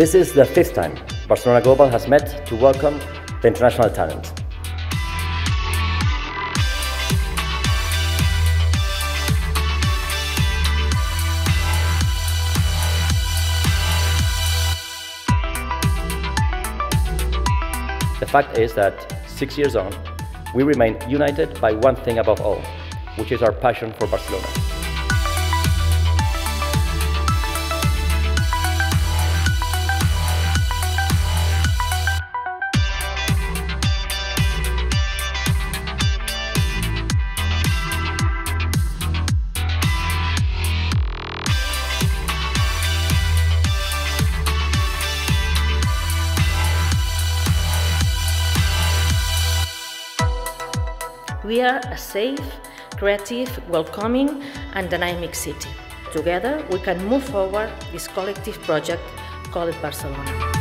This is the fifth time Barcelona Global has met to welcome the international talent. The fact is that six years on, we remain united by one thing above all, which is our passion for Barcelona. We are a safe, creative, welcoming and dynamic city. Together we can move forward this collective project called Barcelona.